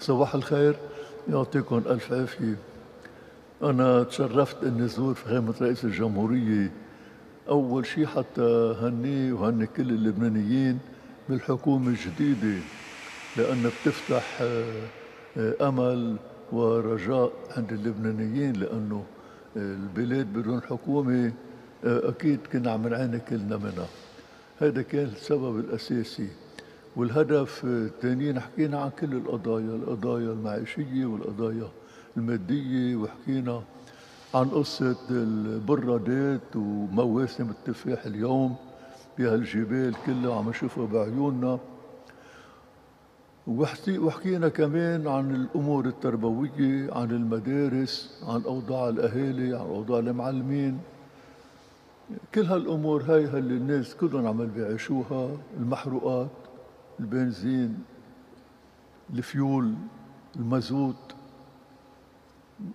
صباح الخير. يعطيكم ألف عافية. أنا تشرفت أني أزور في خيمة رئيس الجمهورية. أول شيء حتى هني وهني كل اللبنانيين بالحكومة الجديدة لأنها بتفتح آه، أمل ورجاء عند اللبنانيين لأنه البلاد بدون حكومة آه، أكيد كنا عم نعاني كلنا منها. هذا كان السبب الأساسي. والهدف الثاني حكينا عن كل القضايا القضايا المعيشية والقضايا المادية وحكينا عن قصة البرادات ومواسم التفاح اليوم بهالجبال كلها عم نشوفها بعيوننا. وحكينا كمان عن الأمور التربوية عن المدارس عن أوضاع الأهالي عن أوضاع المعلمين. كل هالأمور هاي اللي الناس كلهم عم بيعيشوها المحروقات. البنزين الفيول المازوت.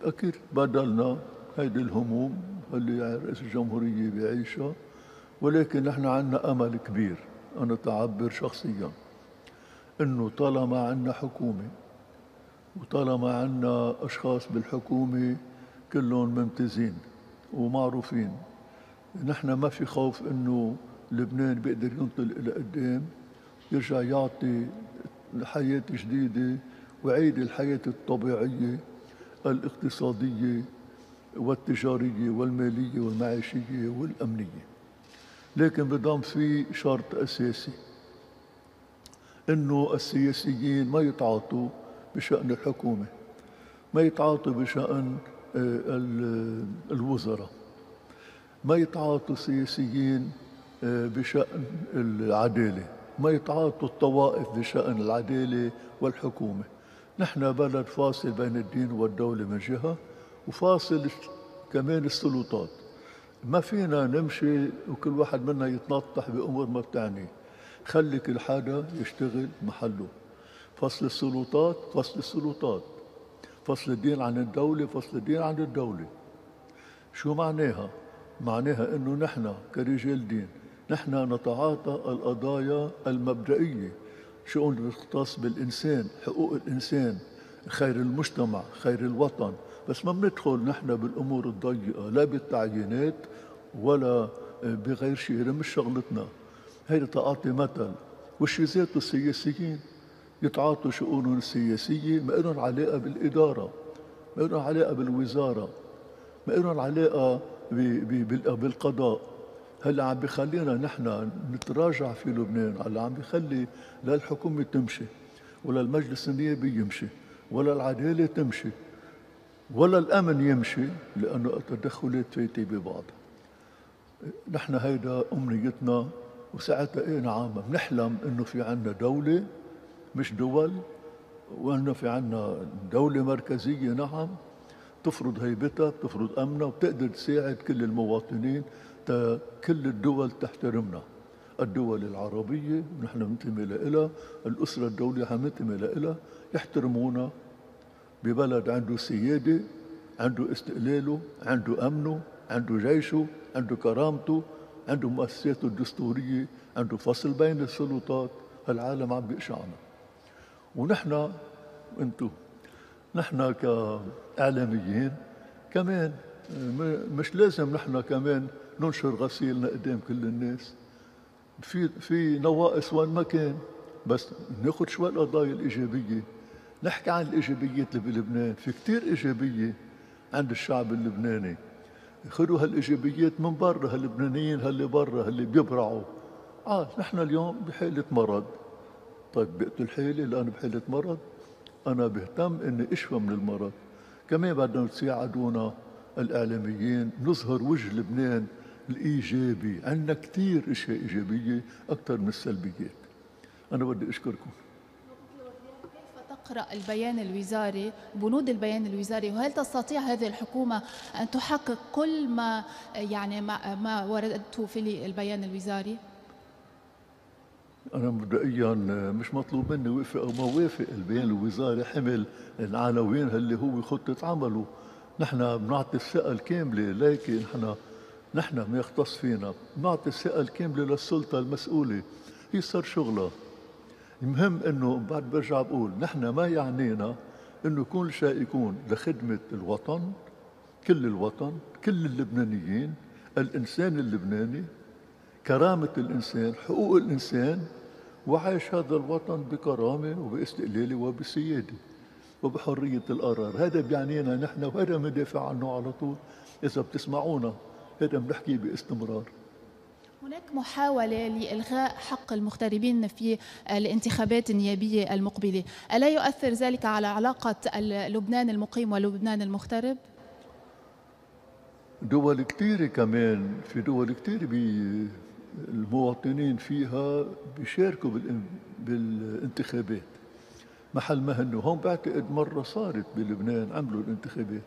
أكيد بدلنا هيدي الهموم اللي رئيس الجمهورية بيعيشها ولكن نحن عندنا أمل كبير. أنا تعبر شخصيا إنه طالما عندنا حكومة وطالما عندنا أشخاص بالحكومة كلهم ممتازين ومعروفين نحن ما في خوف إنه لبنان بيقدر ينطل إلى قدام يرجع يعطي حياة جديدة ويعيد الحياة الطبيعية الاقتصادية والتجارية والمالية والمعيشية والأمنية. لكن بضم في شرط أساسي إنه السياسيين ما يتعاطوا بشأن الحكومة ما يتعاطوا بشأن آه، الوزراء ما يتعاطوا السياسيين آه، بشأن العدالة. ما يتعاطوا الطوائف بشأن العدالة والحكومة. نحن بلد فاصل بين الدين والدولة من جهة وفاصل كمان السلطات. ما فينا نمشي وكل واحد منا يتنطح بأمور ما بتعني. خلي كل حدا يشتغل محله. فصل السلطات فصل السلطات. فصل الدين عن الدولة فصل الدين عن الدولة. شو معناها؟ معناها إنه نحن كرجال دين نحن نتعاطى القضايا المبدئية. شؤون تختص بالإنسان؟ حقوق الإنسان خير المجتمع خير الوطن. بس ما بندخل نحن بالأمور الضيقة لا بالتعيينات ولا بغير شيء مش شغلتنا. هيدا تعاطي مثل. وش ذاته السياسيين. يتعاطوا شؤونهم السياسية. ما لهم علاقة بالإدارة ما لهم علاقة بالوزارة ما لهم علاقة بالقضاء. هلا عم بخلينا نحن نتراجع في لبنان. هلا عم بخلي لا الحكومة تمشي ولا المجلس النيابي يمشي ولا العدالة تمشي ولا الأمن يمشي لأنه التدخلات فايتة ببعض. نحن هيدا أمنيتنا وساعتها إيه نعم بنحلم إنه في عنا دولة مش دول وإنه في عنا دولة مركزية نعم. تفرض هيبتها بتفرض أمنها وبتقدر تساعد كل المواطنين كل الدول تحترمنا. الدول العربية نحن ننتمي لها الأسرة الدولية ننتمي لها يحترمونا ببلد عنده سيادة عنده استقلاله عنده أمنه عنده جيشه عنده كرامته عنده مؤسساته الدستورية عنده فصل بين السلطات. العالم عم بيقشعنا. ونحن انتو نحن كإعلاميين كمان مش لازم نحن كمان ننشر غسيلنا قدام كل الناس. في في نواقص وين ما كان بس ناخذ شوي القضايا الإيجابية. نحكي عن الإيجابيات اللي بلبنان. في كثير إيجابية عند الشعب اللبناني. خذوا هالإيجابيات من برا هاللبنانيين هاللي برا هاللي بيبرعوا. آه نحن اليوم بحالة مرض. طيب بقتل حالي لأنه بحالة مرض. أنا بهتم إني أشفى من المرض. كمان بدنا تساعدونا الاعلاميين نظهر وجه لبنان الإيجابي. عندنا كثير أشياء إيجابية أكثر من السلبيات. أنا بدي أشكركم. تقرأ البيان الوزاري بنود البيان الوزاري؟ وهل تستطيع هذه الحكومة أن تحقق كل ما يعني ما, ما وردته في البيان الوزاري؟ أنا مبدئيا مش مطلوب مني وفق أو ما وافق البيان الوزاري حمل العناوين اللي هو خطة عمله. نحن بنعطي الثقة الكاملة لكن نحن نحن ما يختص فينا. نعطي الثقة الكاملة للسلطة المسؤولة. هي صار شغلها. المهم إنه بعد برجع بقول نحن ما يعنينا إنه كل شيء يكون لخدمة الوطن كل الوطن كل اللبنانيين الإنسان اللبناني كرامة الإنسان حقوق الإنسان وعيش هذا الوطن بكرامة وباستقلال وبسيادة وبحرية القرار. هذا بيعنينا نحن وهذا بندافع عنه على طول. إذا بتسمعونا هذا بنحكيه باستمرار. هناك محاولة لإلغاء حق المغتربين في الانتخابات النيابية المقبلة. ألا يؤثر ذلك على علاقة لبنان المقيم ولبنان المغترب؟ دول كثيرة كمان في دول كثيرة المواطنين فيها بيشاركوا بالانتخابات. محل ما هن هون بعتقد مرة صارت بلبنان عملوا الانتخابات.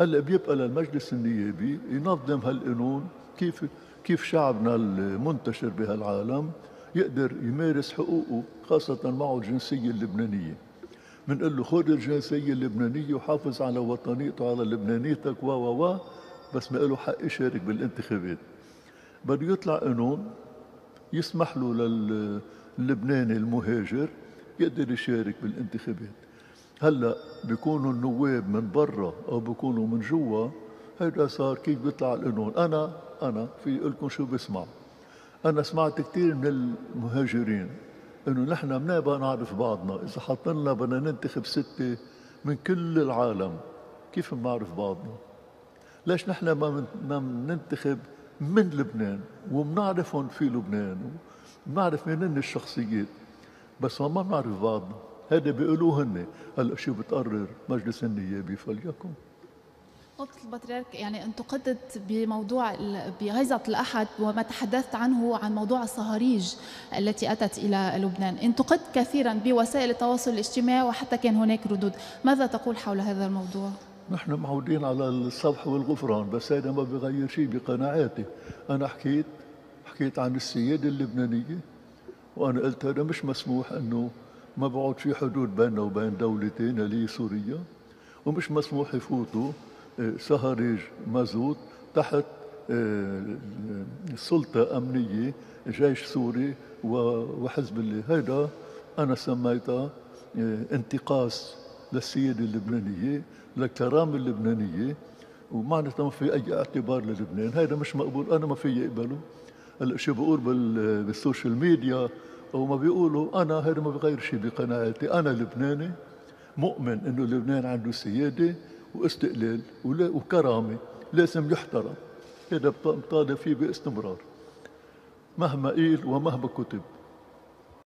هلأ بيبقى للمجلس النيابي ينظم هالقانون كيف كيف شعبنا المنتشر بهالعالم يقدر يمارس حقوقه خاصة معه الجنسية اللبنانية. بنقول له خذ الجنسية اللبنانية وحافظ على وطنيته على لبنانيتك و و و بس ما له حق يشارك بالانتخابات. بده يطلع قانون يسمح له للبناني المهاجر يقدر يشارك بالانتخابات. هلأ بيكونوا النواب من برا أو بيكونوا من جوا هيدا صار كيف بيطلع القانون؟ أنا أنا في لكم شو بسمع. أنا سمعت كثير من المهاجرين إنه نحن بنبقى نعرف بعضنا إذا حطينا بدنا ننتخب ستة من كل العالم كيف بنعرف بعضنا؟ ليش نحن ما بننتخب من لبنان وبنعرفهم في لبنان بنعرف مين هن الشخصيات. بس ما بنعرف بعضنا هذا بيقولوه هن. هلأ شو بتقرر مجلس النيابي فليكن؟ قلت البطريرك يعني انتقدت بموضوع بغيظة الأحد وما تحدثت عنه عن موضوع الصهاريج التي أتت إلى لبنان. انتقدت كثيرا بوسائل التواصل الاجتماعي وحتى كان هناك ردود ماذا تقول حول هذا الموضوع؟ نحن معودين على الصفح والغفران بس هذا ما بغير شيء بقناعاتي. أنا حكيت حكيت عن السيادة اللبنانية وأنا قلت هذا مش مسموح أنه ما بعد في حدود بيننا وبين دولتين اللي هي سوريا. ومش مسموح يفوتوا صهاريج مازوت تحت آه، سلطة أمنية جيش سوري وحزب الله. هذا أنا سميتها آه، انتقاص للسيادة اللبنانية للكرامة اللبنانية ومعناتها ما في أي اعتبار للبنان. هذا مش مقبول أنا ما في أقبله هلأ شو بقول بالسوشيال ميديا؟ أو ما بيقولوا أنا هذا ما بغير شيء بقناعاتي. أنا لبناني مؤمن إنه لبنان عنده سيادة واستقلال وكرامة. لازم يحترم. هذا بطالب فيه باستمرار. مهما قيل ومهما كتب.